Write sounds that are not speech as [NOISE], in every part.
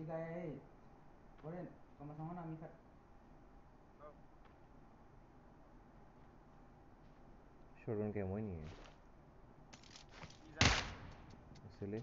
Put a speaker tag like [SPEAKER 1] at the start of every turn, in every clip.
[SPEAKER 1] एक आया है Korean kau masang mana Mikat
[SPEAKER 2] oh
[SPEAKER 3] showroom के मोई नहीं है इसलिए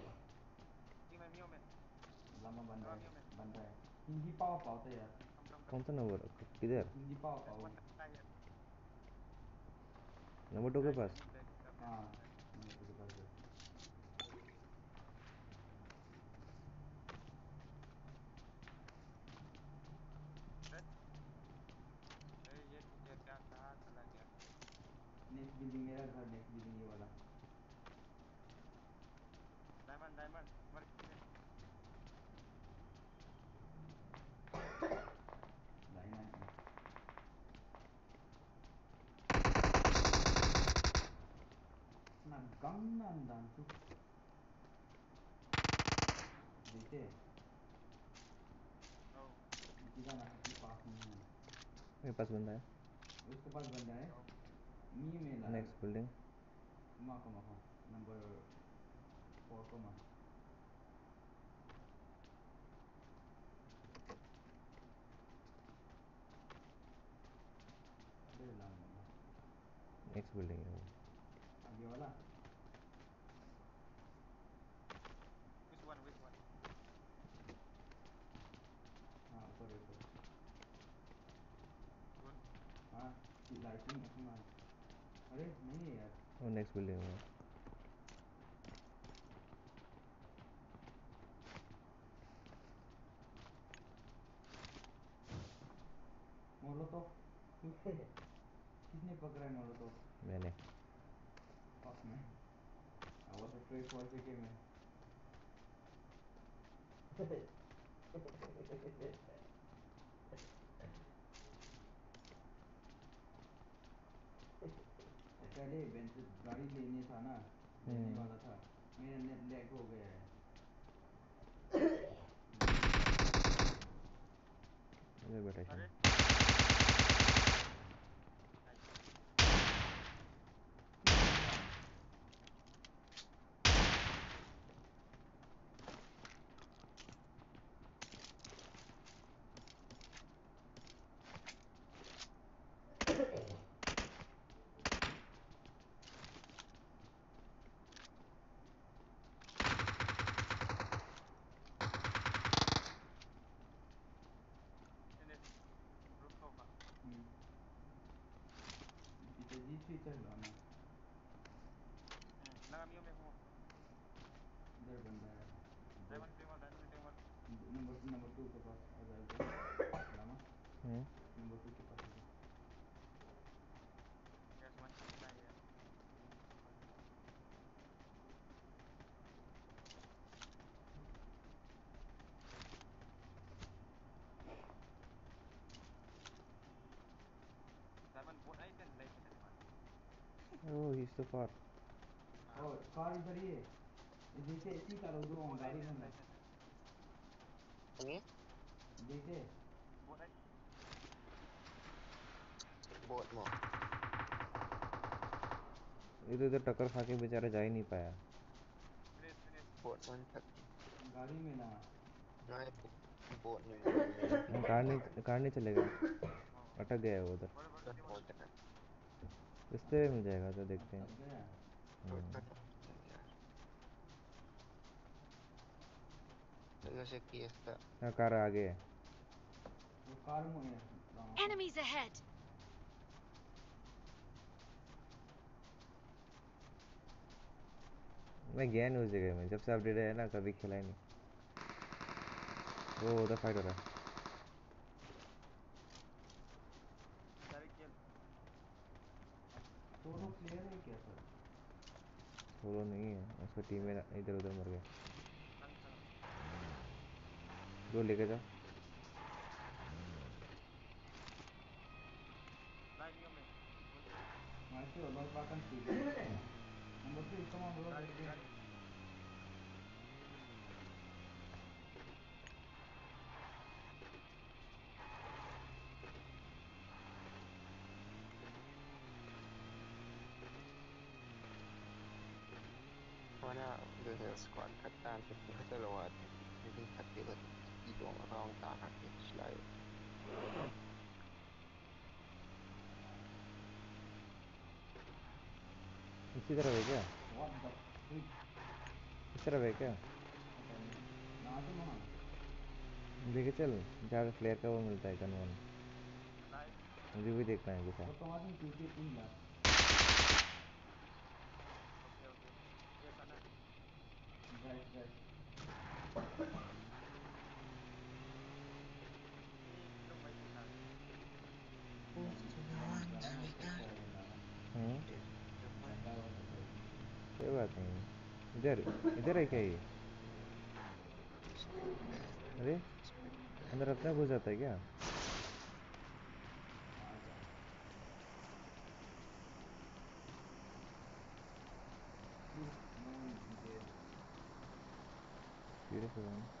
[SPEAKER 3] कौन सा नंबर किधर नंबर टू के पास
[SPEAKER 2] I need back. Come back,
[SPEAKER 1] हाँ
[SPEAKER 2] come back.
[SPEAKER 1] Ini tu depan tu.
[SPEAKER 2] Red. Eh, ये ये क्या कहाँ चला गया
[SPEAKER 1] Next building मेरा घर next building ये वाला.
[SPEAKER 2] diamond diamond मर गया
[SPEAKER 1] Lain lagi. Nak
[SPEAKER 2] Oh
[SPEAKER 1] Kita nak pergi पास में है.
[SPEAKER 3] मेरे पास बंदा है
[SPEAKER 1] उसके पास बंदा है. मी में.
[SPEAKER 3] Next building
[SPEAKER 1] Mak kau mak kau. Number four kau mak. Ada lama mak.
[SPEAKER 3] Next building है वो
[SPEAKER 1] Aje वाला.
[SPEAKER 2] which one which one
[SPEAKER 1] हाँ ऊपर ऊपर.
[SPEAKER 2] good
[SPEAKER 1] हाँ लाइटिंग अपना. अरे नहीं है यार.
[SPEAKER 3] वो नेक्स्ट बिल्डिंग में
[SPEAKER 1] किसने पकड़ा है मोलोटोव
[SPEAKER 3] मैंने
[SPEAKER 1] fuck man I was afraid for a second man पहले गाड़ी लेने था ना लेने
[SPEAKER 3] हम्म।
[SPEAKER 1] वाला था मेरा नेट लैग हो गया है
[SPEAKER 2] अरे
[SPEAKER 3] शायद
[SPEAKER 1] नंबर टू के पास लामा
[SPEAKER 3] हम्म
[SPEAKER 1] नंबर टू के पास आजा
[SPEAKER 2] there's one guy here diamond boat ai kan lain dari mana
[SPEAKER 3] ओह ही सो
[SPEAKER 1] अपनी। बहुत इधर
[SPEAKER 3] टक्कर खा के बेचारा जा ही नहीं पाया।
[SPEAKER 1] गाड़ी में ना।
[SPEAKER 3] नहीं कार नहीं कार नहीं चलेगा। अटक गया है वो उधर। इससे मिल जाएगा तो देखते हैं।
[SPEAKER 4] नशे किए
[SPEAKER 3] इसका कार आगे है।
[SPEAKER 1] कार में
[SPEAKER 5] एनिमीज अहेड
[SPEAKER 3] मैं। गया नहीं उस जगह में जब से अपडेट है ना कभी खेला ही नहीं। वो उधर फाइट तो हो रहा है। सोलो नहीं है उसका टीम में इधर उधर मर गया। दो लेके जाओ
[SPEAKER 2] Lain ni kami. Boleh.
[SPEAKER 1] माइसे और बस बाकन ठीक है number 3 come on bro
[SPEAKER 2] Cari, cari.
[SPEAKER 4] Voilà, the Hell Squad kattaan sitten dalawa at naging katila dito ang akong package live.
[SPEAKER 3] इसी तरफ़ है क्या है
[SPEAKER 1] तो
[SPEAKER 3] देखे चल जहाँ पे फ्लेयर का वो मिलता है गन वन मुझे भी देखना है कुछ कोई बात नहीं इधर इधर है क्या ये अरे, अंदर अपना घुस जाता है क्या?
[SPEAKER 1] Beautiful वन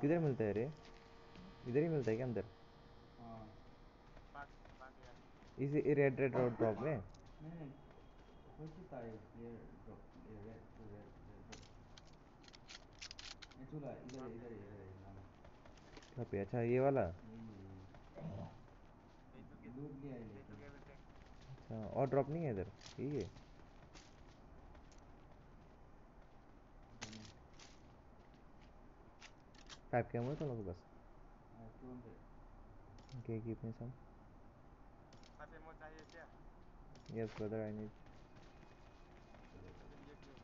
[SPEAKER 3] किधर मिलता है रे? इधर ही मिलता है क्या अंदर? इस रेड रेड रोड ड्रॉप में?
[SPEAKER 1] ये
[SPEAKER 3] पे? अच्छा ये वाला?
[SPEAKER 1] ये.
[SPEAKER 3] अच्छा और ड्रॉप नहीं है इधर? है। फाइव कैम हुआ तुम लोग के पास
[SPEAKER 1] two hundred
[SPEAKER 3] Okay, give me some.
[SPEAKER 2] Tapi mau चाहिए क्या? Then give you.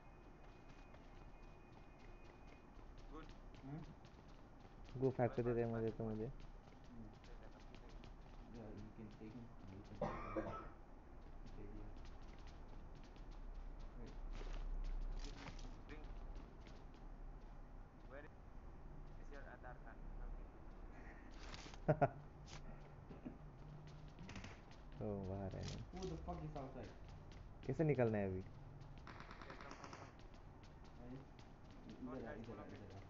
[SPEAKER 2] Good.
[SPEAKER 3] Go fact दे दे मुझे तो मुझे. ओ बाहर है नहीं.
[SPEAKER 1] who the fuck is outside?
[SPEAKER 3] कैसे निकलना है अभी?
[SPEAKER 2] है.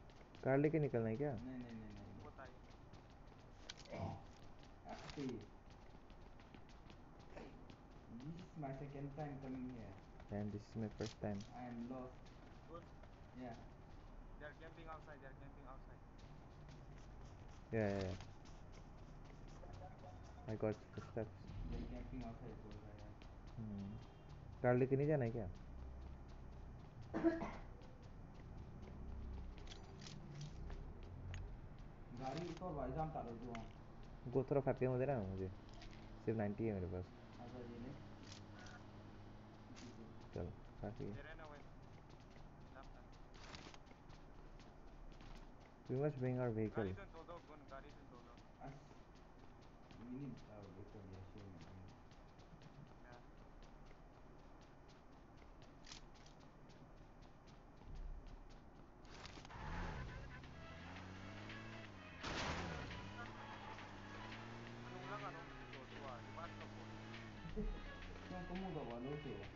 [SPEAKER 3] कार लेके निकलना है क्या?
[SPEAKER 1] नहीं नहीं नहीं नहीं
[SPEAKER 2] Kota ya.
[SPEAKER 1] ऐसे ही my second time coming here.
[SPEAKER 3] And this is my first time.
[SPEAKER 1] I am lost.
[SPEAKER 2] Good.
[SPEAKER 1] Yeah.
[SPEAKER 2] They're camping outside. They're camping outside.
[SPEAKER 3] Yeah, yeah, yeah. I got the steps.
[SPEAKER 1] They're camping outside बोल रहा है यार.
[SPEAKER 3] हम्म car लेके नहीं जाना है क्या?
[SPEAKER 1] गाड़ी तो भाई साहब तारो जो हम.
[SPEAKER 3] वो थोड़ा फटे में दे रहा मुझे। सिर्फ़ 90 है मेरे पास।
[SPEAKER 1] अच्छा.
[SPEAKER 3] चल काफ़ी है we must bring our vehicle.
[SPEAKER 1] ini bisa
[SPEAKER 3] rekomendasi
[SPEAKER 1] ini São como não, anúncio.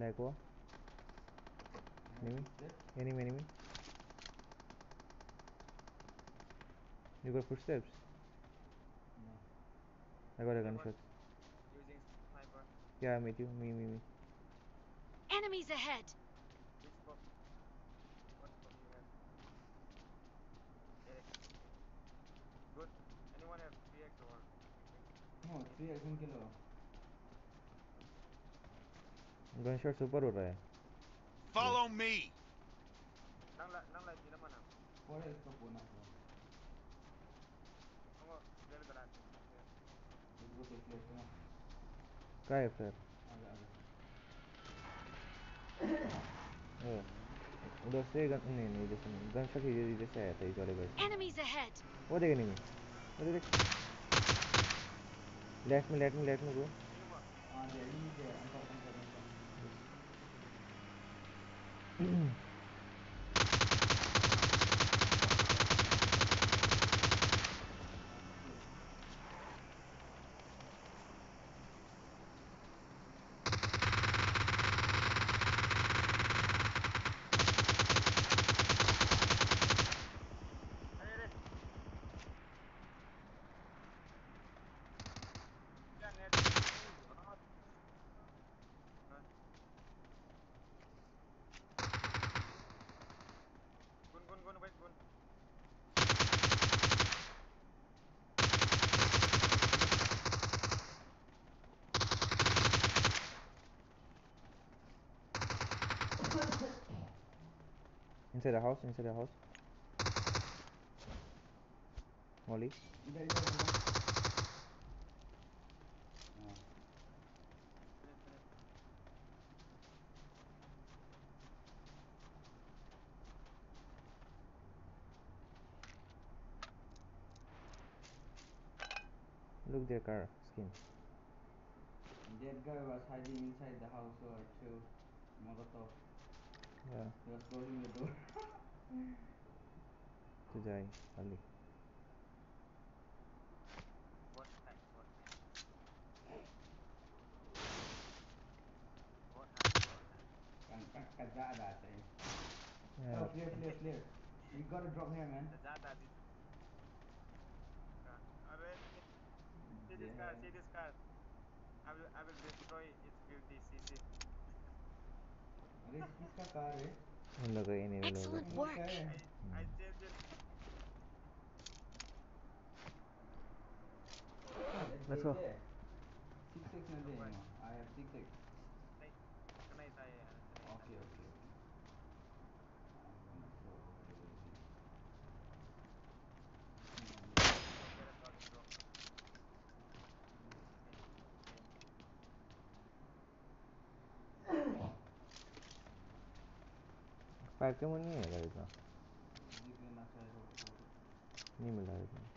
[SPEAKER 3] like what enemy enemy enemy you got footsteps
[SPEAKER 1] no.
[SPEAKER 3] I got a
[SPEAKER 2] Anyone?
[SPEAKER 3] gunshot
[SPEAKER 2] Using sniper.
[SPEAKER 3] yeah me too me me me
[SPEAKER 5] Enemies ahead!
[SPEAKER 2] Which scope? What scope you have? Eric. Good. Anyone have 3x or?
[SPEAKER 1] No, three action kilo.
[SPEAKER 3] गन super हो रहा है।
[SPEAKER 2] Follow me नंग
[SPEAKER 1] नंग light मना पर है
[SPEAKER 2] इसको बोना हम देर
[SPEAKER 1] कराते हैं इसको देख लेते हैं
[SPEAKER 3] काय फिर उधर से गन नहीं नहीं इधर गन शॉट इधर इधर से आया था इधर वाले वो देख नहीं वो देख
[SPEAKER 2] let me let me let me go हाँ दे ये Mm-hmm.
[SPEAKER 3] Inside the house, inside the house. Molly. Look their car skin.
[SPEAKER 1] That guy was hiding inside the house or two Molotov
[SPEAKER 3] yeah
[SPEAKER 1] He was closing the door. [LAUGHS]
[SPEAKER 3] to die Ali
[SPEAKER 2] What hack, what hack. What hack, what hack.
[SPEAKER 1] Kan kan kagak ada
[SPEAKER 3] yeah
[SPEAKER 1] Oh clear clear clear. You gotta drop here man.
[SPEAKER 2] Najada dito. see this car. I will I will destroy its beauty. See see.
[SPEAKER 1] अरे किसका car है
[SPEAKER 3] उन लोग का enemy लोगों
[SPEAKER 5] Excellent
[SPEAKER 3] का
[SPEAKER 1] ये
[SPEAKER 5] work.
[SPEAKER 1] क्या है
[SPEAKER 2] I I changed it.
[SPEAKER 3] Let's go.
[SPEAKER 1] Six six na din. no? I have six six.
[SPEAKER 2] Nay, kanay tayo. ano, kanay
[SPEAKER 1] Okay,
[SPEAKER 2] tayo.
[SPEAKER 1] okay.
[SPEAKER 3] Five के नहीं है
[SPEAKER 1] इतना
[SPEAKER 3] नहीं मिला है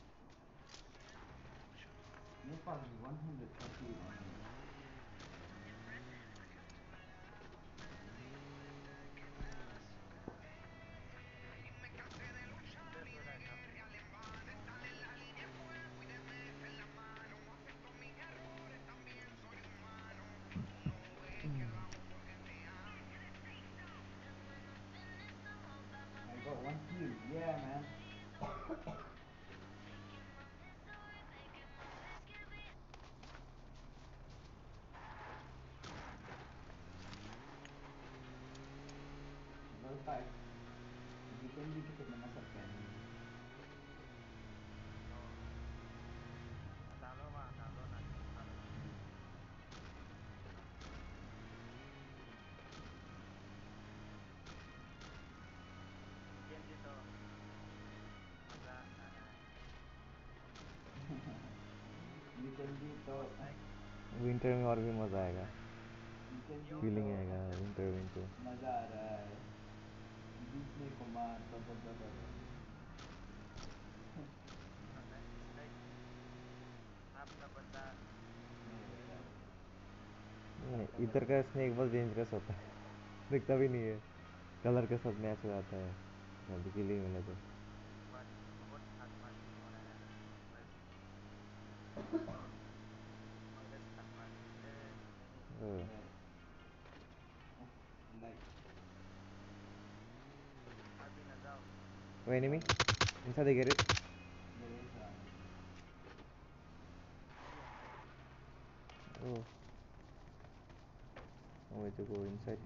[SPEAKER 3] विंटर में और भी मज़ा आएगा। फीलिंग
[SPEAKER 1] तो
[SPEAKER 3] आएगा विंटर विंटर
[SPEAKER 1] मज़ा आ रहा है। बीच में कमांड तब तब तब तब
[SPEAKER 2] Like, half na banda.
[SPEAKER 1] नहीं है
[SPEAKER 3] इधर का स्नेक बहुत डेंजरस होता है। [LAUGHS] दिखता भी नहीं है। कलर के साथ मैच हो जाता है। जल्दी के लिए मिले तो।
[SPEAKER 2] nini.
[SPEAKER 3] Oh,
[SPEAKER 1] Right. Oh, like
[SPEAKER 2] Abi na daw.
[SPEAKER 3] वो enemy inside the garage
[SPEAKER 1] there is a
[SPEAKER 3] oh oh way to go inside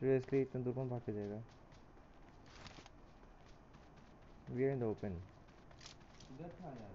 [SPEAKER 3] seriously इतना दूर कौन भाग के जाएगा we are in the open
[SPEAKER 1] इधर था यार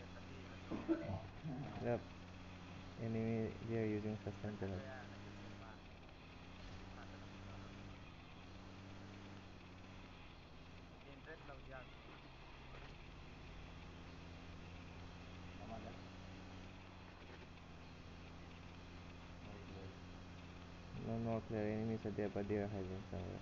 [SPEAKER 3] Yep. Enemy here using sustain
[SPEAKER 1] pedal.
[SPEAKER 3] No, no, clear enemies are there, but they are hiding somewhere.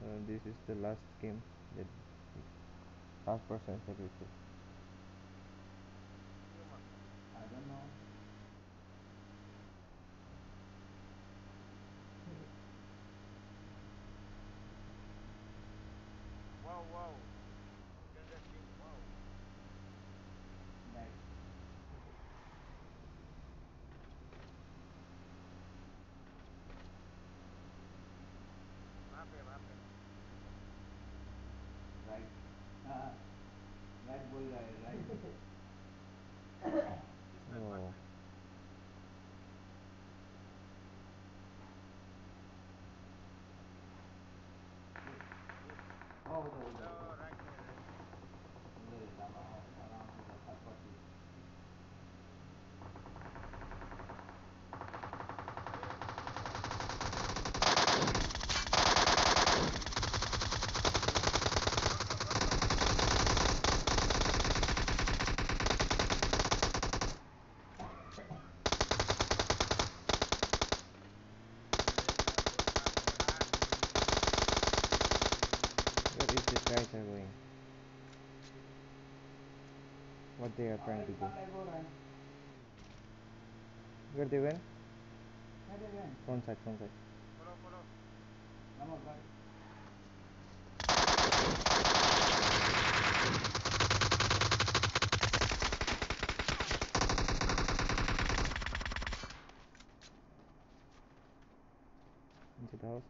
[SPEAKER 3] uh, this is the last game that half percent that
[SPEAKER 1] ಹೌದು ಹೌದು
[SPEAKER 3] front side.
[SPEAKER 2] Follow, follow.
[SPEAKER 1] Come on guys.
[SPEAKER 3] Into the house.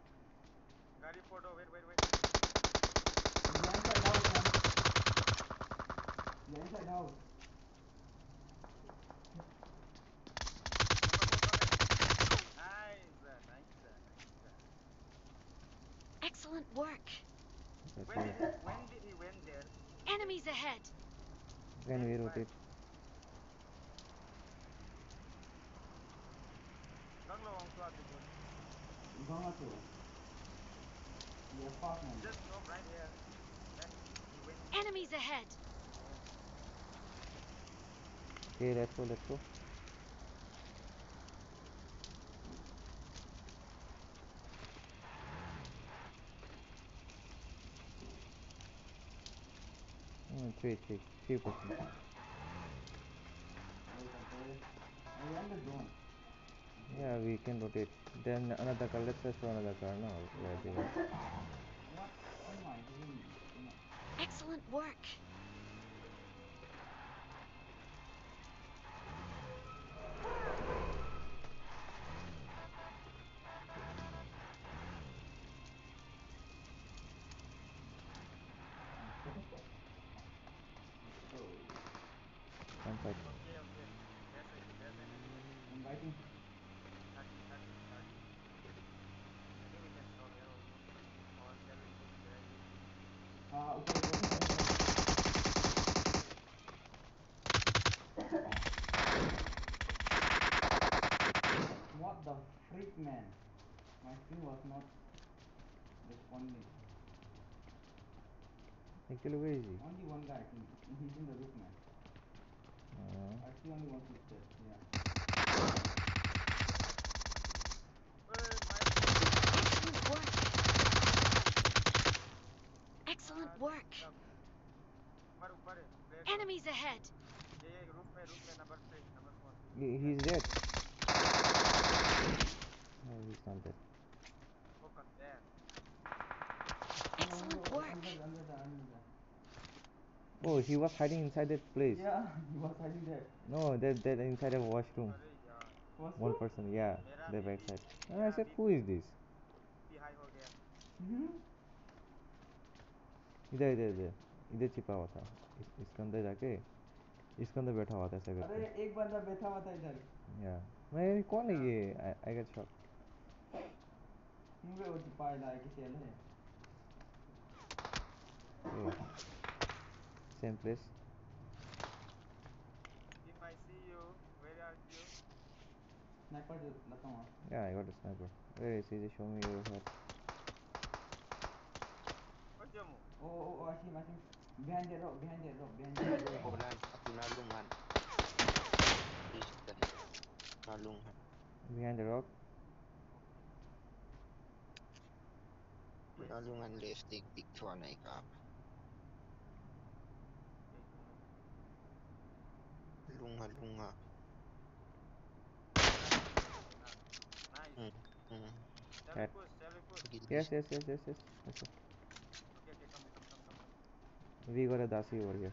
[SPEAKER 2] गाड़ी photo wait wait wait.
[SPEAKER 1] Inside house man. Inside house.
[SPEAKER 5] Excellent work.
[SPEAKER 2] When did, when did he went there?
[SPEAKER 5] Enemies ahead.
[SPEAKER 3] Then we rotate.
[SPEAKER 5] Enemies ahead.
[SPEAKER 3] Okay, let's go, let's go.
[SPEAKER 1] wait, wait, few percent.
[SPEAKER 3] Yeah, we can rotate. Then another car, let's search for another car now.
[SPEAKER 5] Excellent work.
[SPEAKER 1] thing was not responding.
[SPEAKER 3] Actually, where is he?
[SPEAKER 1] Only one guy, I think. He's in the roof, man.
[SPEAKER 3] Uh.
[SPEAKER 1] I see only one footstep, yeah.
[SPEAKER 5] Excellent work. Enemies ahead.
[SPEAKER 3] He's dead. No, he's not dead.
[SPEAKER 5] Excellent
[SPEAKER 1] Oh,
[SPEAKER 5] work.
[SPEAKER 1] Under, under the, under the.
[SPEAKER 3] Oh, he was hiding inside that place.
[SPEAKER 1] Yeah, [LAUGHS] he was hiding there.
[SPEAKER 3] No, that that inside a washroom.
[SPEAKER 2] अरे यार
[SPEAKER 1] Was
[SPEAKER 3] One
[SPEAKER 1] who?
[SPEAKER 3] person, yeah,
[SPEAKER 2] मेरा
[SPEAKER 3] the
[SPEAKER 2] भी
[SPEAKER 3] back
[SPEAKER 2] भी-
[SPEAKER 3] side. And I
[SPEAKER 2] मेरा
[SPEAKER 3] said,
[SPEAKER 2] भी
[SPEAKER 3] who is this?
[SPEAKER 2] भी high हो गया
[SPEAKER 1] Hmm?
[SPEAKER 3] इधर इधर इधर इधर छिपा हुआ था इस, इसके अंदर जाके इसके अंदर बैठा हुआ था ऐसे
[SPEAKER 1] अरे
[SPEAKER 3] करके
[SPEAKER 1] एक बंदा बैठा हुआ था इधर
[SPEAKER 3] या मैं कौन है ये आई गेट शॉट
[SPEAKER 1] क्योंकि वो छिपाए लाए कि सेल है
[SPEAKER 3] Ooh. Same place.
[SPEAKER 2] If I see you, where are you?
[SPEAKER 1] Sniper, yeah, I
[SPEAKER 3] got a sniper. Where is he? Show me your head. Oh, oh,
[SPEAKER 2] oh, I
[SPEAKER 1] see him, I see him. Behind the rock, behind the rock, behind the rock.
[SPEAKER 3] Oh, lan, aku
[SPEAKER 4] nalung kan. Nalung kan. Behind the rock.
[SPEAKER 2] Nalungan
[SPEAKER 4] left, take
[SPEAKER 2] picture naik
[SPEAKER 3] up.
[SPEAKER 2] Push
[SPEAKER 4] Gilgis.
[SPEAKER 3] Yes yes yes yes yes
[SPEAKER 2] okay okay come come come come come
[SPEAKER 3] We got a Dasi over here.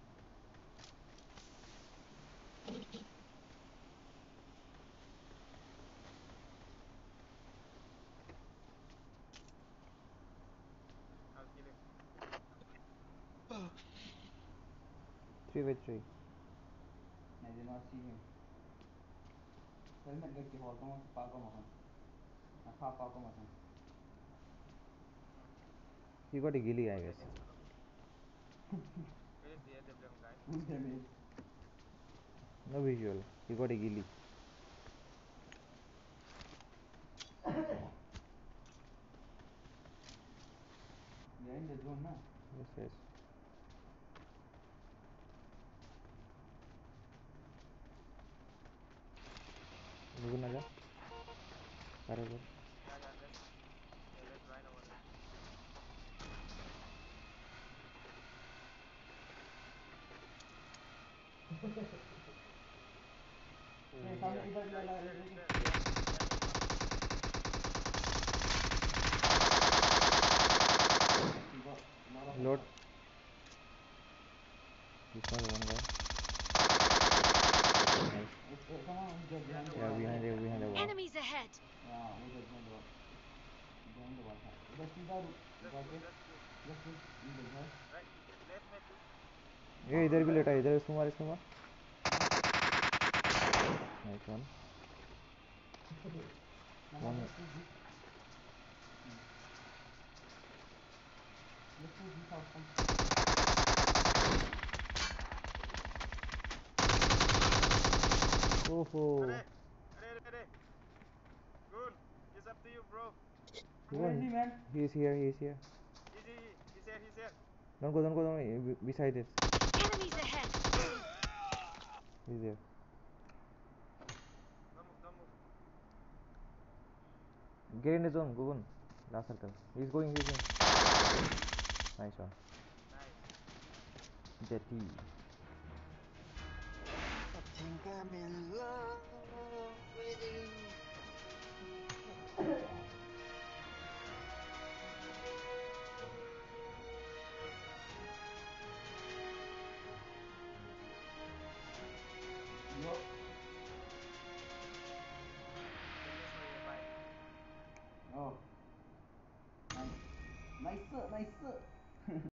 [SPEAKER 3] three with three.
[SPEAKER 1] I did not see him. Helmet gạch thì họ không phá qua mà không. À, phá phá qua.
[SPEAKER 3] He got a gilly, I guess.
[SPEAKER 2] Where is the AWM guy?
[SPEAKER 3] No visual. He got a gilly.
[SPEAKER 1] We in the zone now.
[SPEAKER 3] Yes, yes. Gugun aja. Taruh dulu.
[SPEAKER 2] Yeah, yeah, let's, yeah, let's ride over there.
[SPEAKER 1] Eh, सामने इधर
[SPEAKER 2] There,
[SPEAKER 1] लगा
[SPEAKER 2] there,
[SPEAKER 1] इधर
[SPEAKER 2] there.
[SPEAKER 1] He got lot of
[SPEAKER 3] Load.
[SPEAKER 1] attack.
[SPEAKER 3] This one, one guy. Nice.
[SPEAKER 1] Eh, eh, someone is there behind the
[SPEAKER 3] Yeah,
[SPEAKER 1] wall.
[SPEAKER 3] behind there, behind the wall.
[SPEAKER 5] Enemies ahead!
[SPEAKER 1] Yeah, वो इधर behind the wall. Behind the wall था. इधर सीधा रुक
[SPEAKER 2] Just
[SPEAKER 1] जाके
[SPEAKER 2] go, just go.
[SPEAKER 1] just push in the घर.
[SPEAKER 2] Right, left में too.
[SPEAKER 3] ये इधर भी लेटा है इधर इसको मार इसको मार नाइस वन.
[SPEAKER 1] Hmm. Come.
[SPEAKER 3] ओहो
[SPEAKER 2] Ready, ready, ready. Good. It's up to you, bro.
[SPEAKER 1] Where is he, man?
[SPEAKER 3] he is here he is here.
[SPEAKER 2] Easy, he's here, he's here.
[SPEAKER 3] don't go don't go don't go. Beside it
[SPEAKER 5] Enemies ahead!
[SPEAKER 3] he's there
[SPEAKER 2] Don't move, don't move.
[SPEAKER 3] get in the zone Gugun. Last circle he's going he's going. Nice one.
[SPEAKER 2] Nice.
[SPEAKER 3] jetty.
[SPEAKER 4] I think I'm in love with you
[SPEAKER 1] 没事没事